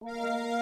you.